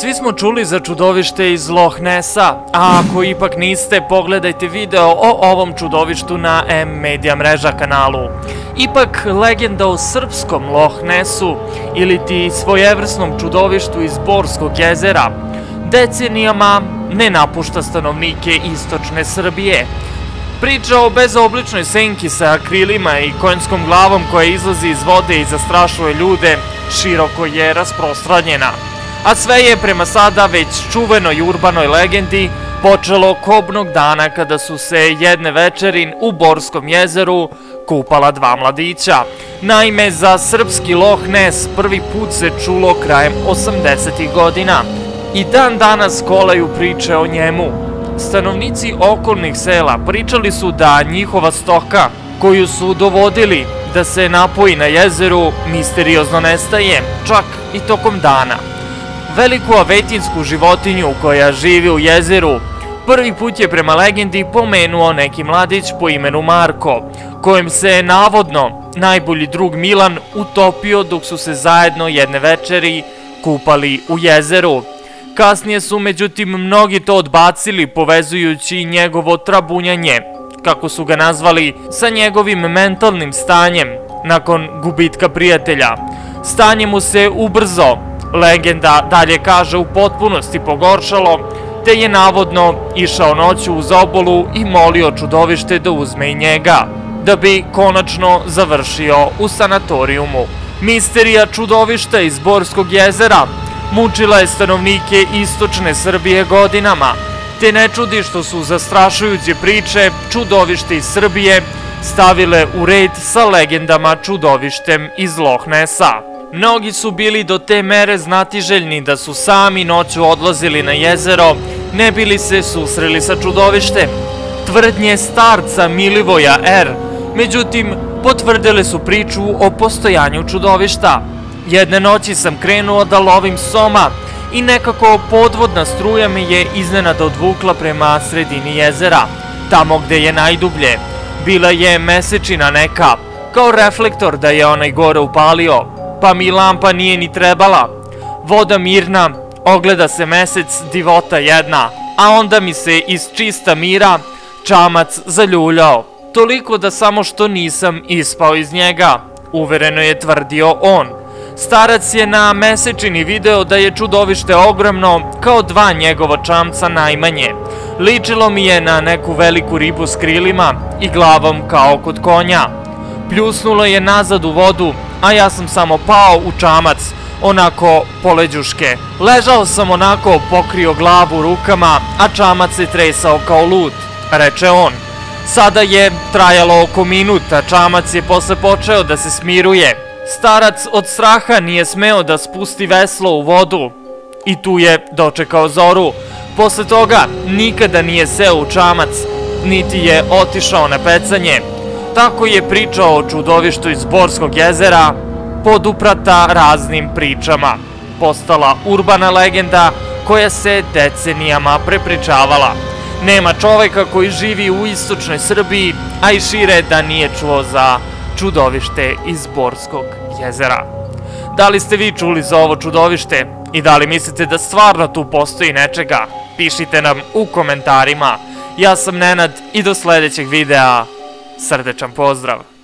Svi smo čuli za čudovište iz Loch Nessa, a ako ipak niste, pogledajte video o ovom čudovištu na M Media mreža kanalu. Ipak, legenda o srpskom Loch Nessu ili ti svojevrsnom čudovištu iz Borskog jezera decenijama ne napušta stanovnike istočne Srbije. Priča o bezobličnoj senki sa krilima i konjskom glavom koja izlazi iz vode i zastrašuje ljude široko je rasprostranjena a sve je prema sada već čuvenoj urbanoj legendi počelo kobnog dana kada su se jedne večerin u Borskom jezeru kupala dva mladića. Naime, za srpski Loch Ness prvi put se čulo krajem 80. godina i dan danas kolaju priče o njemu. Stanovnici okolnih sela pričali su da njihova stoka, koju su dovodili da se napoji na jezeru, misteriozno nestaje, čak i tokom dana veliku avetinsku životinju koja živi u jezeru, prvi put je prema legendi pomenuo neki mladić po imenu Marko, kojem se navodno najbolji drug Milan utopio dok su se zajedno jedne večeri kupali u jezeru. Kasnije su međutim mnogi to odbacili povezujući njegovo trabunjanje, kako su ga nazvali, sa njegovim mentalnim stanjem nakon gubitka prijatelja. Stanje mu se ubrzo legenda dalje kaže u potpunosti pogoršalo, te je navodno išao noću uz obolu i molio čudovište da uzme i njega, da bi konačno završio u sanatorijumu. Misterija čudovišta iz Borskog jezera mučila je stanovnike istočne Srbije godinama, te ne čudi što su zastrašujuće priče čudovište iz Srbije stavile u red sa legendama čudovištem iz Loch Nessa. Mnogi su bili do te mere znatiželjni da su sami noću odlazili na jezero, ne bili se susreli sa čudovištem. Tvrdnje starca Milivoja R. Međutim, potvrdile su priču o postojanju čudovišta. Jedne noći sam krenuo da lovim soma i nekako podvodna struja me je iznenada odvukla prema sredini jezera, tamo gde je najdublje. Bila je mesečina neka, kao reflektor da je onaj gore upalio, pa mi lampa nije ni trebala. Voda mirna, ogleda se mesec, divota jedna, a onda mi se iz čista mira čamac zaljuljao. Toliko da samo što nisam ispao iz njega, uvereno je tvrdio on. Starac je na mesečini video da je čudovište ogromno kao dva njegova čamca najmanje. Ličilo mi je na neku veliku ribu s krilima i glavom kao kod konja. Pljusnulo je nazad u vodu a ja sam samo pao u čamac, onako poleđuške. Ležao sam onako pokrio glavu rukama, a čamac se tresao kao lud, reče on. Sada je trajalo oko minuta, čamac je posle počeo da se smiruje. Starac od straha nije smeo da spusti veslo u vodu i tu je dočekao zoru. Posle toga nikada nije seo u čamac, niti je otišao na pecanje, Tako je pričao o čudovištu iz Borskog jezera, poduprata raznim pričama. Postala urbana legenda koja se decenijama prepričavala. Nema čoveka koji živi u istočnoj Srbiji, a i šire da nije čuo za čudovište iz Borskog jezera. Da li ste vi čuli za ovo čudovište i da li mislite da stvarno tu postoji nečega? Pišite nam u komentarima. Ja sam Nenad i do sledećeg videa Srdečan pozdrav!